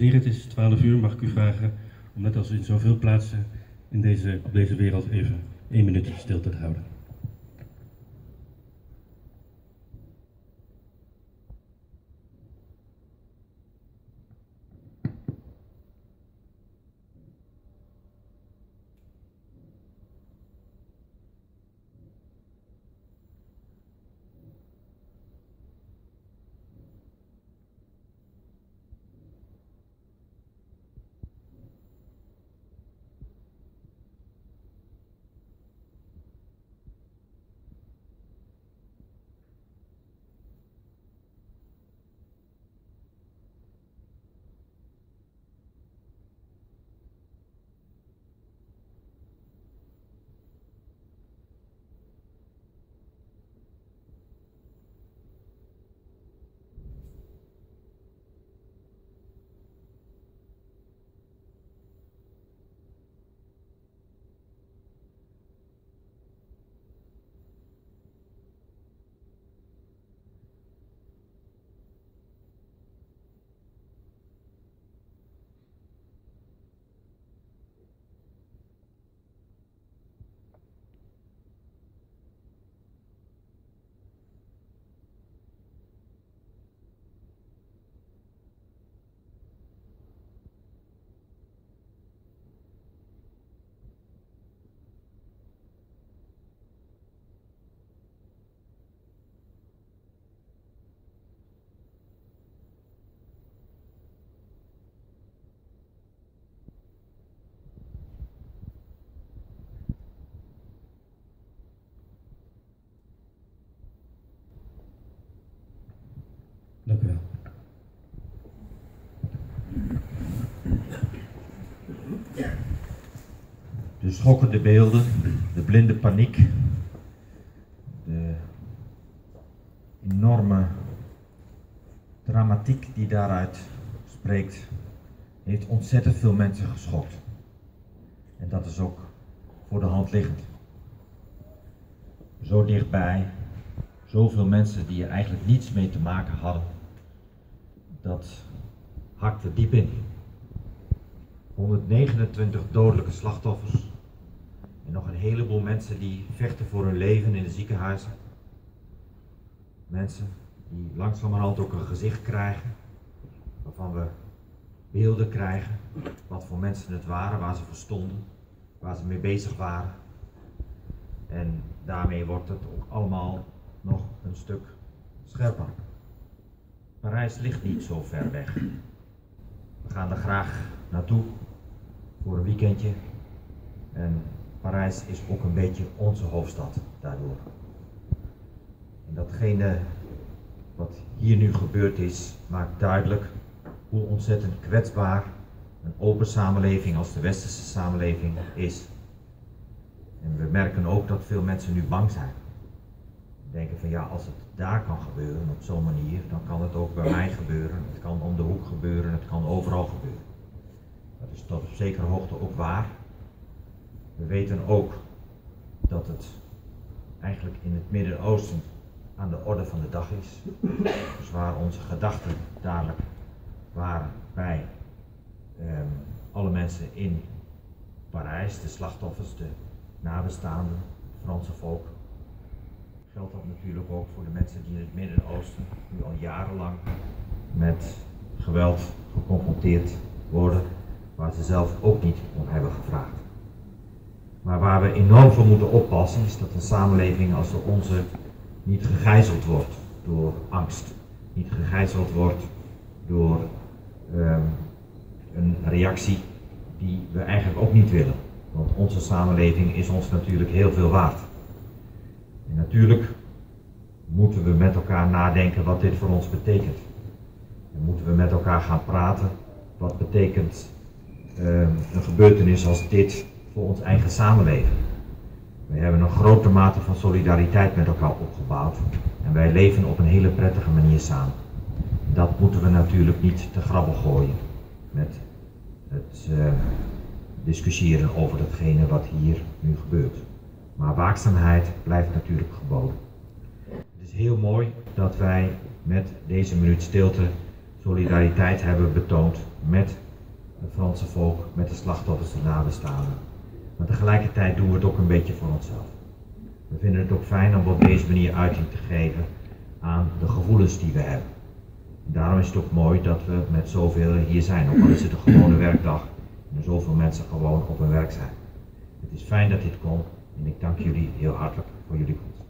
Dames het is 12 uur. Mag ik u vragen om net als in zoveel plaatsen in deze, op deze wereld even één minuut stilte te houden? Dank u wel. De schokkende beelden, de blinde paniek, de enorme dramatiek die daaruit spreekt, heeft ontzettend veel mensen geschokt. En dat is ook voor de hand liggend. Zo dichtbij, zoveel mensen die er eigenlijk niets mee te maken hadden, dat hakte diep in. 129 dodelijke slachtoffers. En nog een heleboel mensen die vechten voor hun leven in de ziekenhuizen. Mensen die langzamerhand ook een gezicht krijgen, waarvan we beelden krijgen, wat voor mensen het waren, waar ze voor stonden, waar ze mee bezig waren. En daarmee wordt het ook allemaal nog een stuk scherper. Parijs ligt niet zo ver weg. We gaan er graag naartoe voor een weekendje. En Parijs is ook een beetje onze hoofdstad daardoor. En datgene wat hier nu gebeurd is, maakt duidelijk hoe ontzettend kwetsbaar een open samenleving als de westerse samenleving is. En we merken ook dat veel mensen nu bang zijn. Denken van ja, als het daar kan gebeuren op zo'n manier, dan kan het ook bij mij gebeuren. Het kan om de hoek gebeuren, het kan overal gebeuren. Dat is tot op zekere hoogte ook waar. We weten ook dat het eigenlijk in het Midden-Oosten aan de orde van de dag is. Dus waar onze gedachten dadelijk waren bij ehm, alle mensen in Parijs, de slachtoffers, de nabestaanden, het Franse volk. Geldt dat natuurlijk ook voor de mensen die in het Midden-Oosten nu al jarenlang met geweld geconfronteerd worden, waar ze zelf ook niet om hebben gevraagd. Maar waar we enorm voor moeten oppassen is dat een samenleving als de onze niet gegijzeld wordt door angst, niet gegijzeld wordt door ehm, een reactie die we eigenlijk ook niet willen. Want onze samenleving is ons natuurlijk heel veel waard. En natuurlijk moeten we met elkaar nadenken wat dit voor ons betekent. En moeten we met elkaar gaan praten wat betekent ehm, een gebeurtenis als dit voor ons eigen samenleving. We hebben een grote mate van solidariteit met elkaar opgebouwd en wij leven op een hele prettige manier samen. Dat moeten we natuurlijk niet te grabbel gooien met het uh, discussiëren over datgene wat hier nu gebeurt. Maar waakzaamheid blijft natuurlijk geboden. Het is heel mooi dat wij met deze minuut stilte solidariteit hebben betoond met het Franse volk, met de slachtoffers en nabestaanden. Maar tegelijkertijd doen we het ook een beetje voor onszelf. We vinden het ook fijn om op deze manier uiting te geven aan de gevoelens die we hebben. Daarom is het ook mooi dat we met zoveel hier zijn, ook al is het een gewone werkdag en zoveel mensen gewoon op hun werk zijn. Het is fijn dat dit kon en ik dank jullie heel hartelijk voor jullie komst.